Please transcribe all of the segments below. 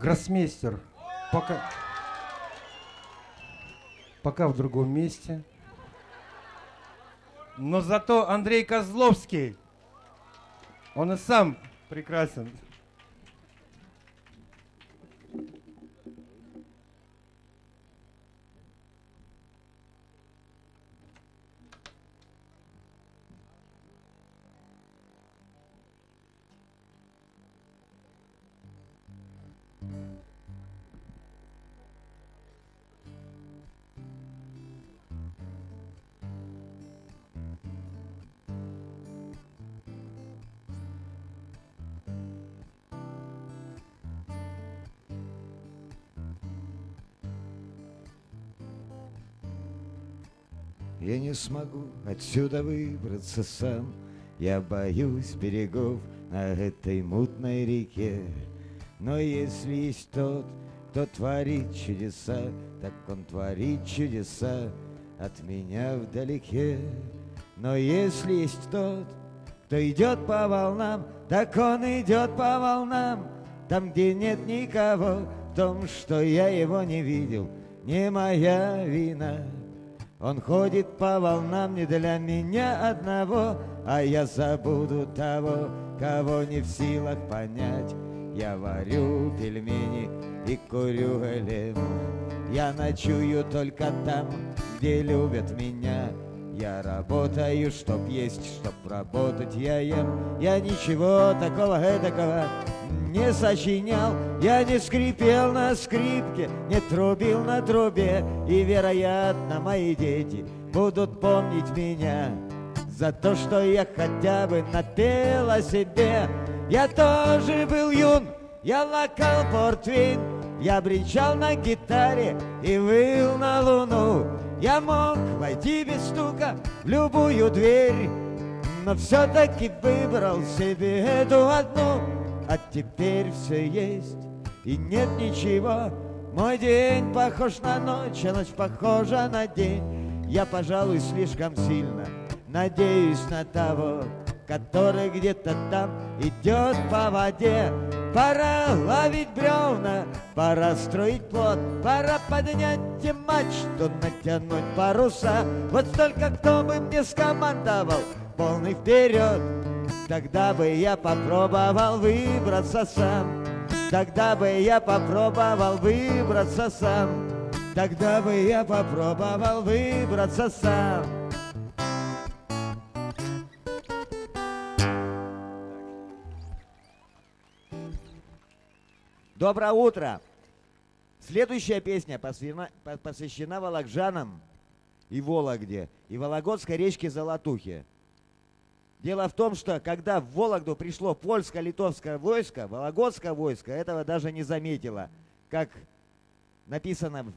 Гроссмейстер. Пока... Пока в другом месте. Но зато Андрей Козловский, он и сам прекрасен. Я не смогу отсюда выбраться сам. Я боюсь берегов на этой мутной реке Но если есть тот, кто творит чудеса Так он творит чудеса от меня вдалеке. Но если есть тот, кто идет по волнам Так он идет по волнам. Там, где нет никого В том, что я его не видел Не моя вина. Он ходит по волнам не для меня одного, А я забуду того, кого не в силах понять. Я варю пельмени и курю элем. Я ночую только там, где любят меня. Я работаю, чтоб есть, чтоб работать я ем. Я ничего такого эдакого не сочинял, я не скрипел на скрипке, не трубил на трубе, и, вероятно, мои дети будут помнить меня за то, что я хотя бы напел о себе. Я тоже был юн, я лакал портвейн, я бренчал на гитаре и выл на луну. Я мог войти без стука в любую дверь, но все-таки выбрал себе эту одну. А теперь все есть и нет ничего Мой день похож на ночь, а ночь похожа на день Я, пожалуй, слишком сильно надеюсь на того Который где-то там идет по воде. Пора ловить бревна, пора строить плод Пора поднять мачту, натянуть паруса. Вот столько кто бы мне скомандовал полный вперед Тогда бы я попробовал выбраться сам. Тогда бы я попробовал выбраться сам. Тогда бы я попробовал выбраться сам Доброе утро! Следующая песня посвящена, посвящена Вологжанам и Вологде, и Вологодской речке Золотухе. Дело в том, что когда в Вологду пришло польско-литовское войско, Вологодское войско этого даже не заметило. Как написано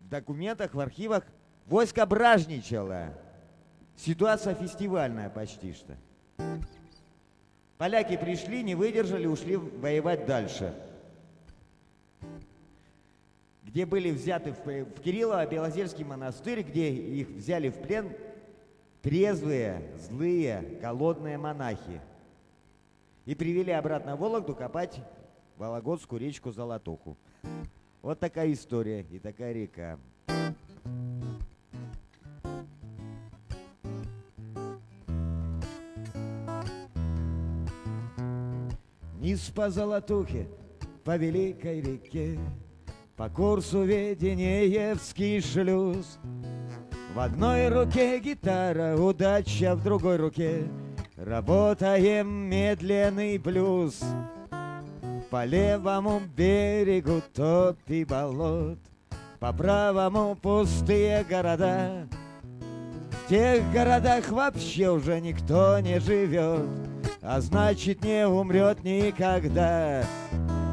в документах, в архивах, войско бражничало. Ситуация фестивальная почти что. Поляки пришли, не выдержали, ушли воевать дальше. Где были взяты в, в Кириллово, Белозерский монастырь, где их взяли в плен трезвые, злые, голодные монахи. И привели обратно в Вологду копать Вологодскую речку Золотуху. Вот такая история и такая река. Низ по Золотухе, по Великой реке, По курсу Веденеевский шлюз — в одной руке гитара, удача в другой руке. Работаем медленный блюз. По левому берегу топи болот, По правому пустые города. В тех городах вообще уже никто не живет, А значит не умрет никогда.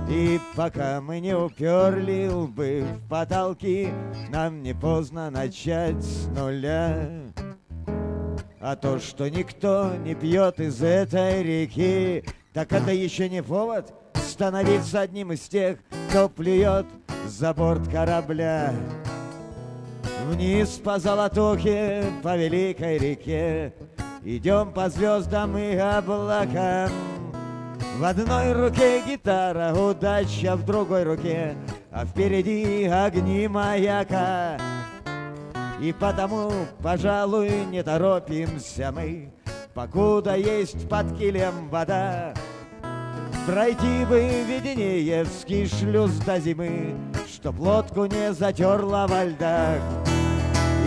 И пока мы не уперли лбы в потолки, Нам не поздно начать с нуля. А то, что никто не пьет из этой реки, Так это еще не повод становиться одним из тех, Кто плюет за борт корабля. Вниз по Золотухе, по Великой реке, Идем по звездам и облакам, В одной руке гитара, удача в другой руке, А впереди огни маяка. И потому, пожалуй, не торопимся мы, Покуда есть под килем вода. Пройти бы Веденеевский шлюз до зимы, Чтоб лодку не затерла во льдах.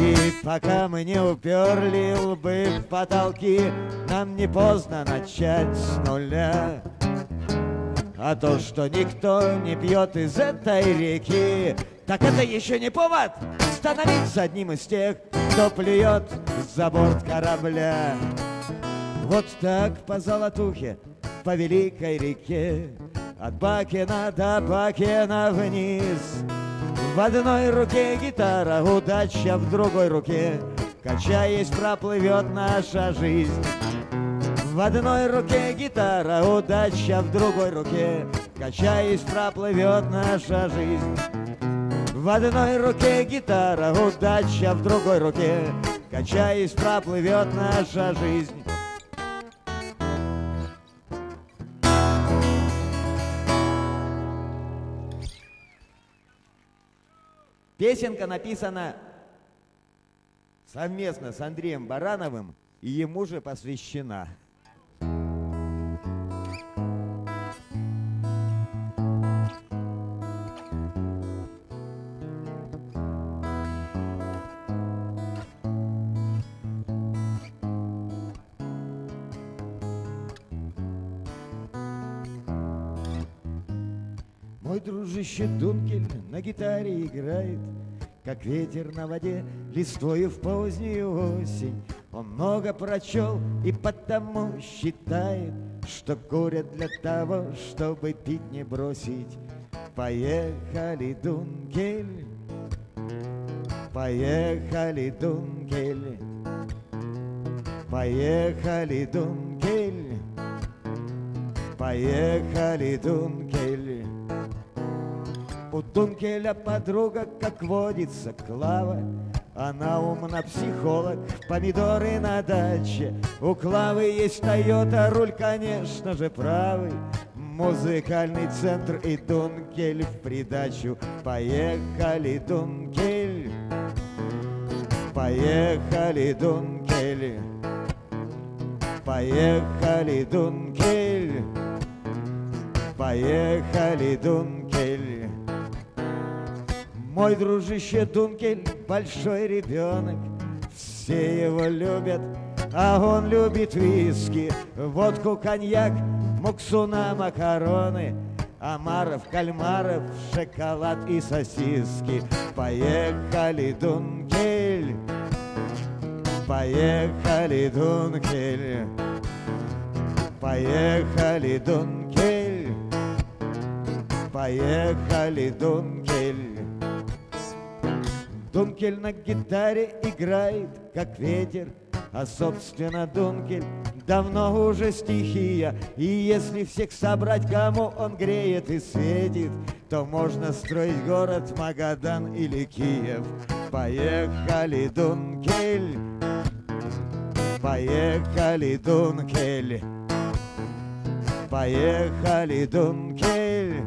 И пока мы не уперли лбы в потолки, Нам не поздно начать с нуля. А то, что никто не пьет из этой реки, Так это еще не повод становиться одним из тех, Кто плюет за борт корабля. Вот так по золотухе, по великой реке, От Бакена до Бакена вниз. В одной руке гитара, удача в другой руке, Качаясь, проплывет наша жизнь. В одной руке гитара, удача в другой руке, Качаясь, проплывет наша жизнь. В одной руке гитара, удача в другой руке, Качаясь, проплывет наша жизнь. Песенка написана совместно с Андреем Барановым и ему же посвящена. Мой дружище Дункель на гитаре играет, Как ветер на воде, листвою в позднюю осень. Он много прочел и потому считает, Что курят для того, чтобы пить не бросить. Поехали, Дункель, поехали, Дункель, поехали, Дункель, поехали, Дункель. У Дункеля подруга, как водится, Клава. Она умна психолог, помидоры на даче. У Клавы есть Тойота, руль, конечно же, правый. Музыкальный центр и Дункель в придачу. Поехали, Дункель, поехали, Дункель, поехали, Дункель, поехали, Дункель. Мой дружище Дункель большой ребенок, все его любят, а он любит виски, водку, коньяк, муксуна, макароны, омаров, кальмаров, шоколад и сосиски. Поехали, Дункель, поехали, Дункель, поехали, Дункель, поехали, Дункель. Дункель на гитаре играет, как ветер, а, собственно, Дункель давно уже стихия. И если всех собрать, кому он греет и светит, то можно строить город Магадан или Киев. Поехали, Дункель, поехали, Дункель, поехали, Дункель,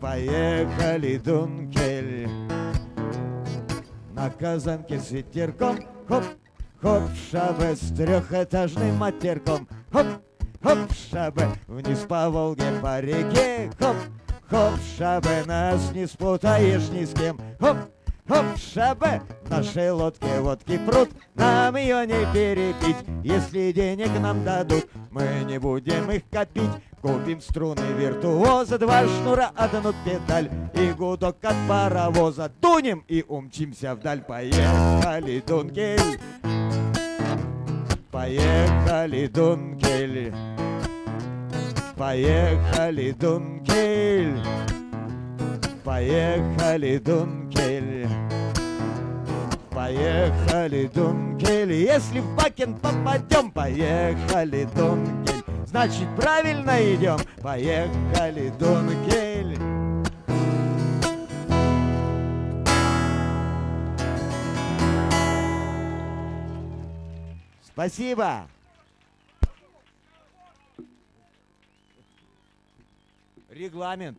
поехали, Дункель. На казанке с ветерком, хоп, хоп, шабе с трехэтажным матерком, хоп, хоп, шабе, вниз по Волге, по реке, хоп, хоп, шабе, нас не спутаешь ни с кем, хоп, хоп, шабе, в нашей лодке водки пруд, нам ее не перепить, если денег нам дадут, мы не будем их копить, Купим струны виртуоза, два шнура, одну педаль И гудок от паровоза. Дунем и умчимся вдаль. Поехали, Дункель. Поехали, Дункель. Поехали, Дункель. Поехали, Дункель. Поехали, Дункель. Если в Бакен попадем Поехали, Дункель Значит, правильно идем Поехали, Дункель Спасибо! Регламент.